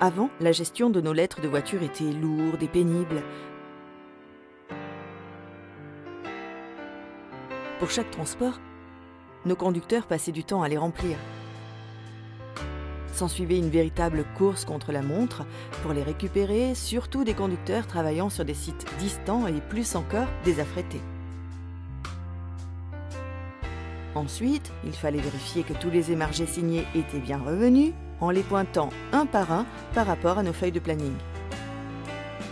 Avant, la gestion de nos lettres de voiture était lourde et pénible. Pour chaque transport, nos conducteurs passaient du temps à les remplir. S'ensuivait une véritable course contre la montre pour les récupérer, surtout des conducteurs travaillant sur des sites distants et plus encore des affrétés. Ensuite, il fallait vérifier que tous les émargés signés étaient bien revenus en les pointant un par un par rapport à nos feuilles de planning.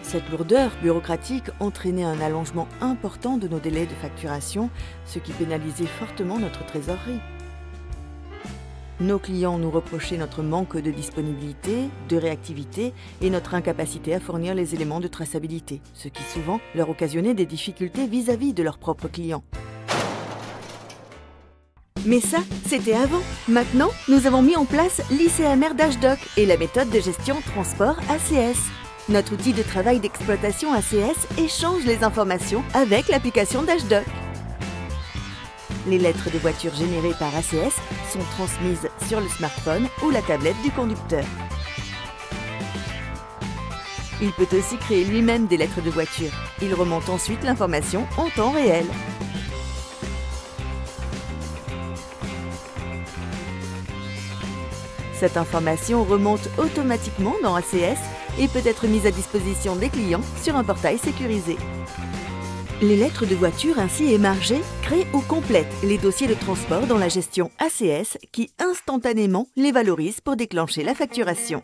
Cette lourdeur bureaucratique entraînait un allongement important de nos délais de facturation, ce qui pénalisait fortement notre trésorerie. Nos clients nous reprochaient notre manque de disponibilité, de réactivité et notre incapacité à fournir les éléments de traçabilité, ce qui souvent leur occasionnait des difficultés vis-à-vis de leurs propres clients. Mais ça, c'était avant. Maintenant, nous avons mis en place l'ICMR DashDoc et la méthode de gestion transport ACS. Notre outil de travail d'exploitation ACS échange les informations avec l'application DashDoc. Les lettres de voiture générées par ACS sont transmises sur le smartphone ou la tablette du conducteur. Il peut aussi créer lui-même des lettres de voiture. Il remonte ensuite l'information en temps réel. Cette information remonte automatiquement dans ACS et peut être mise à disposition des clients sur un portail sécurisé. Les lettres de voiture ainsi émargées créent ou complètent les dossiers de transport dans la gestion ACS qui instantanément les valorise pour déclencher la facturation.